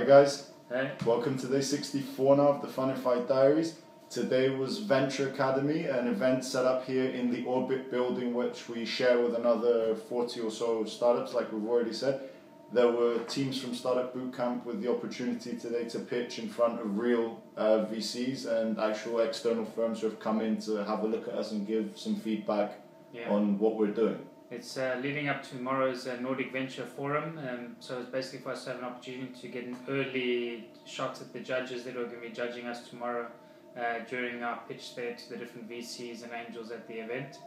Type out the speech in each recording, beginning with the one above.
Hi guys, Hey. welcome to day 64 now of the Funifi Diaries. Today was Venture Academy, an event set up here in the Orbit building, which we share with another 40 or so startups, like we've already said. There were teams from Startup Bootcamp with the opportunity today to pitch in front of real uh, VCs and actual external firms who have come in to have a look at us and give some feedback Yeah. on what we're doing. It's uh, leading up to tomorrow's uh, Nordic Venture Forum, um, so it's basically for us to have an opportunity to get an early shot at the judges that are going to be judging us tomorrow uh, during our pitch there to the different VCs and angels at the event.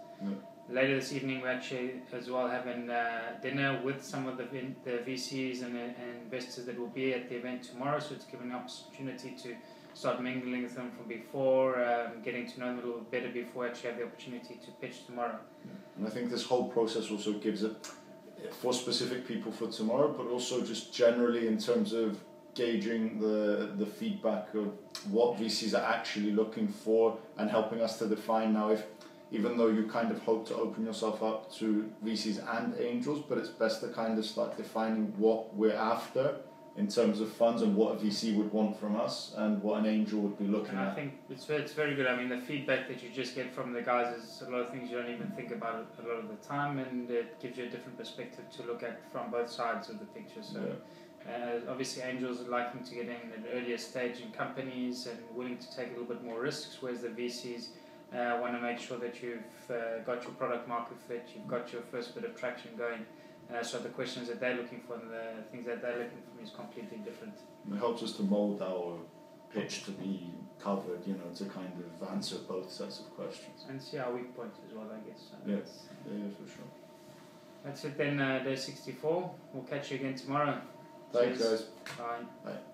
Later this evening, we're actually as well having uh, dinner with some of the, the VCs and, uh, and investors that will be at the event tomorrow, so it's giving an opportunity to start mingling with them from before, um, getting to know them a little better before we actually have the opportunity to pitch tomorrow. And I think this whole process also gives it eh, for specific people for tomorrow, but also just generally in terms of gauging the the feedback of what VCs are actually looking for and helping us to define. Now if even though you kind of hope to open yourself up to VCs and angels, but it's best to kind of start defining what we're after in terms of funds and what a VC would want from us and what an angel would be looking And I at. think it's it's very good. I mean, the feedback that you just get from the guys is a lot of things you don't even think about a lot of the time, and it gives you a different perspective to look at from both sides of the picture. So, uh, obviously, angels are liking to get in at an earlier stage in companies and willing to take a little bit more risks, whereas the VCs uh, want to make sure that you've uh, got your product market fit, you've got your first bit of traction going. Uh, so the questions that they're looking for and the things that they're looking for is completely different. It helps us to mold our pitch to be covered, you know, to kind of answer both sets of questions. And see our weak points as well, I guess. So Yeah. that's- Yeah, yeah, for sure. That's it then, uh, day 64. We'll catch you again tomorrow. Thanks, Cheers. guys. Bye. Bye.